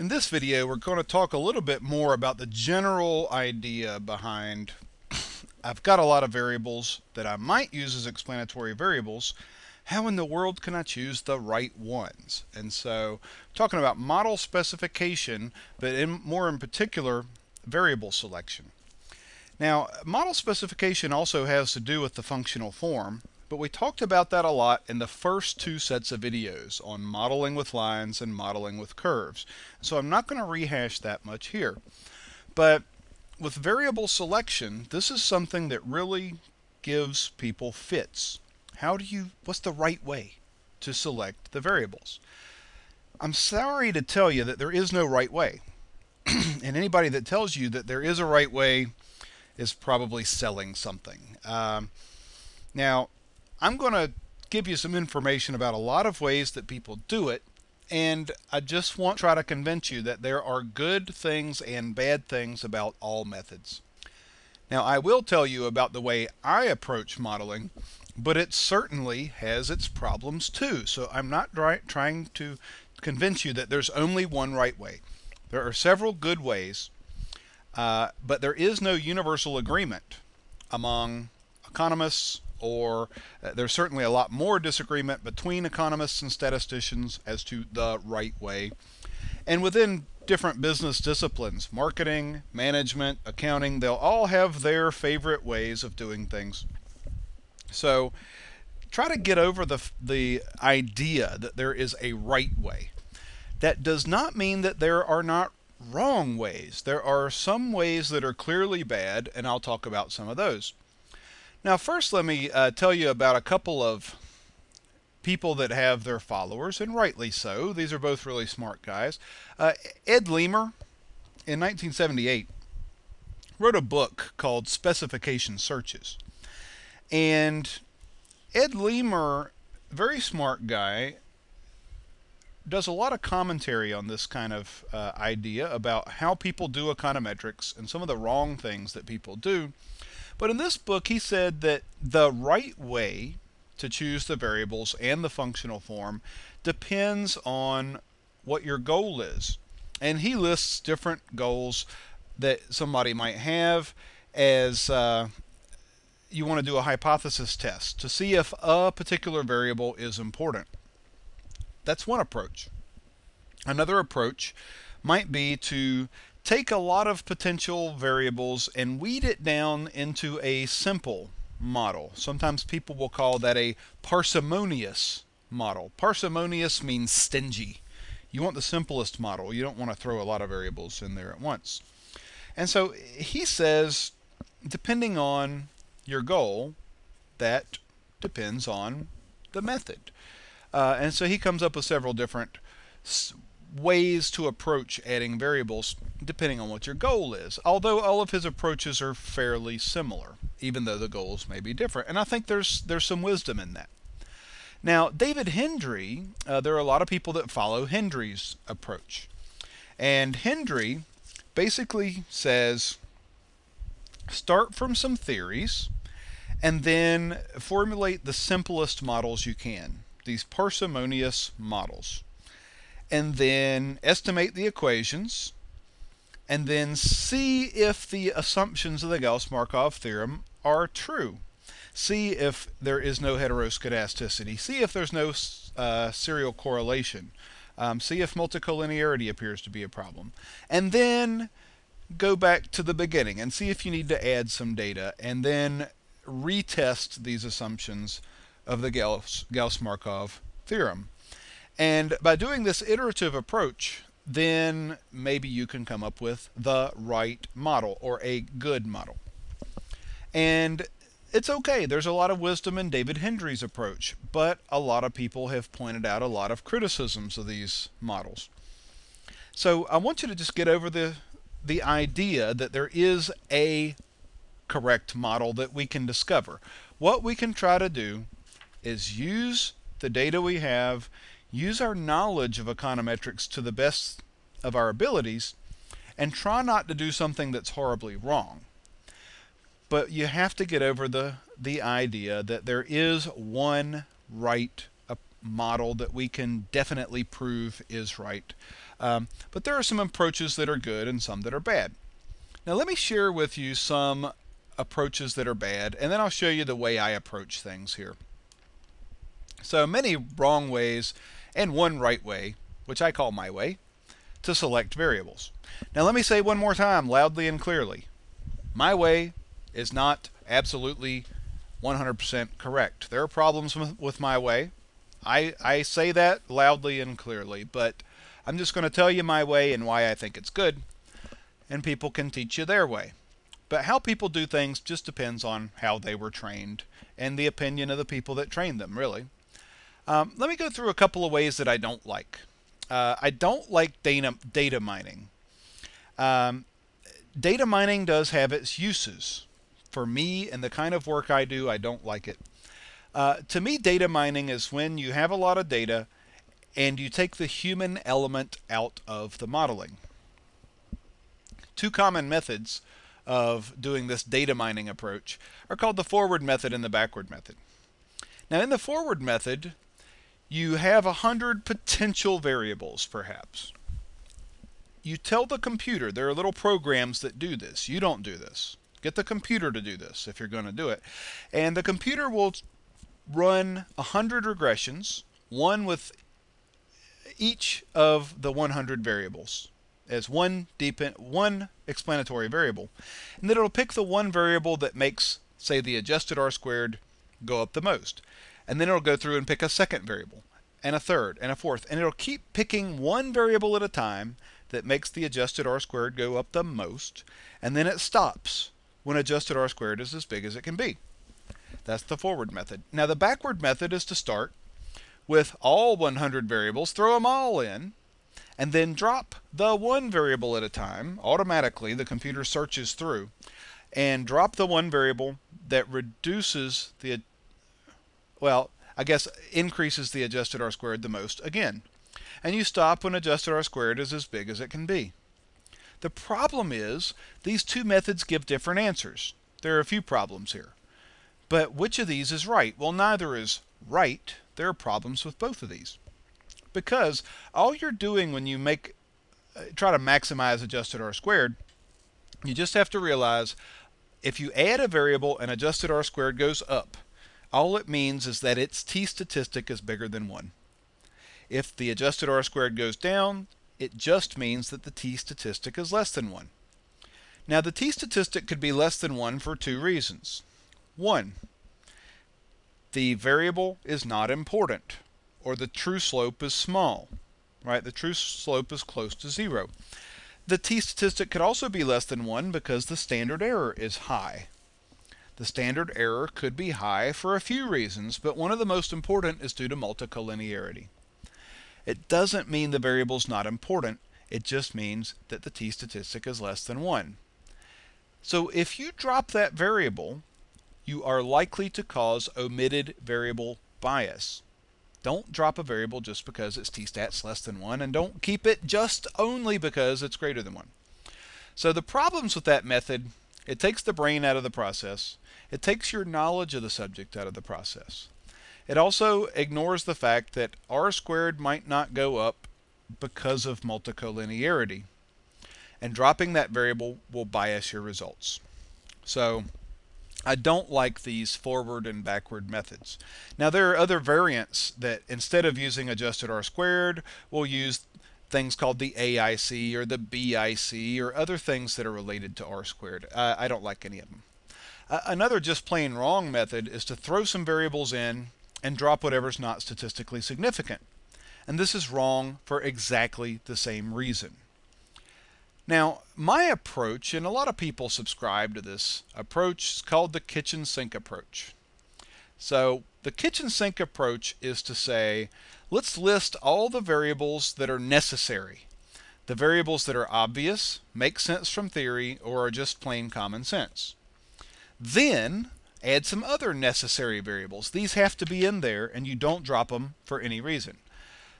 In this video, we're going to talk a little bit more about the general idea behind I've got a lot of variables that I might use as explanatory variables. How in the world can I choose the right ones? And so, talking about model specification, but in, more in particular, variable selection. Now, model specification also has to do with the functional form, but we talked about that a lot in the first two sets of videos on modeling with lines and modeling with curves. So I'm not going to rehash that much here. But with variable selection, this is something that really gives people fits. How do you, what's the right way to select the variables? I'm sorry to tell you that there is no right way. and anybody that tells you that there is a right way is probably selling something. Um, now, I'm going to give you some information about a lot of ways that people do it, and I just want to try to convince you that there are good things and bad things about all methods. Now, I will tell you about the way I approach modeling, but it certainly has its problems too. So I'm not trying to convince you that there's only one right way. There are several good ways, uh, but there is no universal agreement among economists, or uh, there's certainly a lot more disagreement between economists and statisticians as to the right way. And within different business disciplines, marketing, management, accounting, they'll all have their favorite ways of doing things. So try to get over the, the idea that there is a right way. That does not mean that there are not wrong ways. There are some ways that are clearly bad, and I'll talk about some of those. Now, first, let me uh, tell you about a couple of people that have their followers, and rightly so. These are both really smart guys. Uh, Ed Leamer, in 1978, wrote a book called Specification Searches. And Ed Leamer, very smart guy, does a lot of commentary on this kind of uh, idea about how people do econometrics and some of the wrong things that people do. But in this book, he said that the right way to choose the variables and the functional form depends on what your goal is. And he lists different goals that somebody might have as uh, you want to do a hypothesis test to see if a particular variable is important. That's one approach. Another approach might be to take a lot of potential variables and weed it down into a simple model. Sometimes people will call that a parsimonious model. Parsimonious means stingy. You want the simplest model. You don't want to throw a lot of variables in there at once. And so he says, depending on your goal, that depends on the method. Uh, and so he comes up with several different ways to approach adding variables depending on what your goal is. Although all of his approaches are fairly similar, even though the goals may be different. And I think there's there's some wisdom in that. Now, David Hendry, uh, there are a lot of people that follow Hendry's approach. And Hendry basically says start from some theories and then formulate the simplest models you can, these parsimonious models and then estimate the equations, and then see if the assumptions of the Gauss-Markov theorem are true. See if there is no heteroscedasticity. See if there's no uh, serial correlation. Um, see if multicollinearity appears to be a problem. And then go back to the beginning and see if you need to add some data and then retest these assumptions of the Gauss-Markov theorem. And by doing this iterative approach, then maybe you can come up with the right model or a good model. And it's okay. There's a lot of wisdom in David Hendry's approach, but a lot of people have pointed out a lot of criticisms of these models. So I want you to just get over the the idea that there is a correct model that we can discover. What we can try to do is use the data we have use our knowledge of econometrics to the best of our abilities and try not to do something that's horribly wrong. But you have to get over the, the idea that there is one right model that we can definitely prove is right. Um, but there are some approaches that are good and some that are bad. Now, let me share with you some approaches that are bad, and then I'll show you the way I approach things here. So, many wrong ways and one right way, which I call my way, to select variables. Now, let me say one more time, loudly and clearly. My way is not absolutely 100% correct. There are problems with, my way. I, I say that loudly and clearly, but I'm just going to tell you my way and why I think it's good, and people can teach you their way. But how people do things just depends on how they were trained and the opinion of the people that trained them, really. Um, let me go through a couple of ways that I don't like. Uh, I don't like data, data mining. Um, data mining does have its uses. For me and the kind of work I do, I don't like it. Uh, to me, data mining is when you have a lot of data and you take the human element out of the modeling. Two common methods of doing this data mining approach are called the forward method and the backward method. Now, in the forward method, you have a hundred potential variables, perhaps. You tell the computer, there are little programs that do this. You don't do this. Get the computer to do this if you're going to do it. And the computer will run a 100 regressions, one with each of the 100 variables as one depend, one explanatory variable. And then it'll pick the one variable that makes, say, the adjusted r squared go up the most. And then it'll go through and pick a second variable, and a third, and a fourth. And it'll keep picking one variable at a time that makes the adjusted r squared go up the most. And then it stops when adjusted r squared is as big as it can be. That's the forward method. Now the backward method is to start with all 100 variables, throw them all in, and then drop the one variable at a time. Automatically, the computer searches through and drop the one variable that reduces the, well, I guess increases the adjusted r squared the most again. And you stop when adjusted r squared is as big as it can be. The problem is these two methods give different answers. There are a few problems here. But which of these is right? Well, neither is right. There are problems with both of these. Because all you're doing when you make uh, try to maximize adjusted r squared, you just have to realize if you add a variable and adjusted r squared goes up, all it means is that its t statistic is bigger than 1. If the adjusted r squared goes down, it just means that the t statistic is less than 1. Now the t statistic could be less than 1 for two reasons. 1. The variable is not important, or the true slope is small, right? The true slope is close to 0. The t-statistic could also be less than 1 because the standard error is high. The standard error could be high for a few reasons, but one of the most important is due to multicollinearity. It doesn't mean the variable is not important, it just means that the t-statistic is less than 1. So if you drop that variable, you are likely to cause omitted variable bias. Don't drop a variable just because its t-stats less than 1, and don't keep it just only because it's greater than 1. So the problems with that method, it takes the brain out of the process. It takes your knowledge of the subject out of the process. It also ignores the fact that r squared might not go up because of multicollinearity. And dropping that variable will bias your results. So I don't like these forward and backward methods. Now there are other variants that instead of using adjusted r squared, will use things called the AIC or the BIC or other things that are related to r squared. Uh, I don't like any of them. Uh, another just plain wrong method is to throw some variables in and drop whatever's not statistically significant. And this is wrong for exactly the same reason. Now, my approach, and a lot of people subscribe to this approach, is called the kitchen sink approach. So, the kitchen sink approach is to say, let's list all the variables that are necessary. The variables that are obvious, make sense from theory, or are just plain common sense. Then, add some other necessary variables. These have to be in there, and you don't drop them for any reason.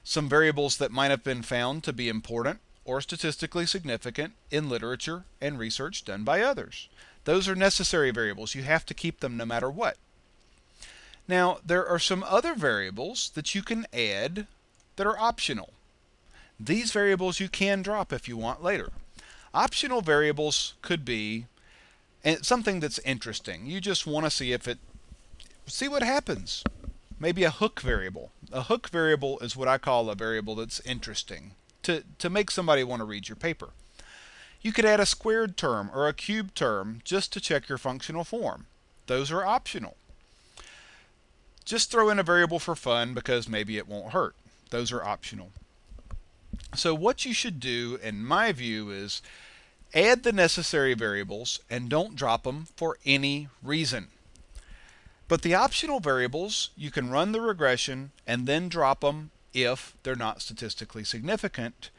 Some variables that might have been found to be important or statistically significant in literature and research done by others. Those are necessary variables. You have to keep them no matter what. Now, there are some other variables that you can add that are optional. These variables you can drop if you want later. Optional variables could be eh, something that's interesting. You just want to see if it, see what happens. Maybe a hook variable. A hook variable is what I call a variable that's interesting to, to make somebody want to read your paper. You could add a squared term or a cubed term just to check your functional form. Those are optional. Just throw in a variable for fun because maybe it won't hurt. Those are optional. So what you should do, in my view, is add the necessary variables and don't drop them for any reason. But the optional variables, you can run the regression and then drop them if they're not statistically significant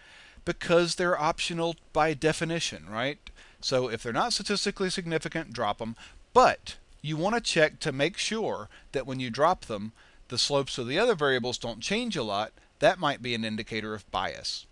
because they're optional by definition, right? So if they're not statistically significant, drop them. But you want to check to make sure that when you drop them, the slopes of the other variables don't change a lot that might be an indicator of bias.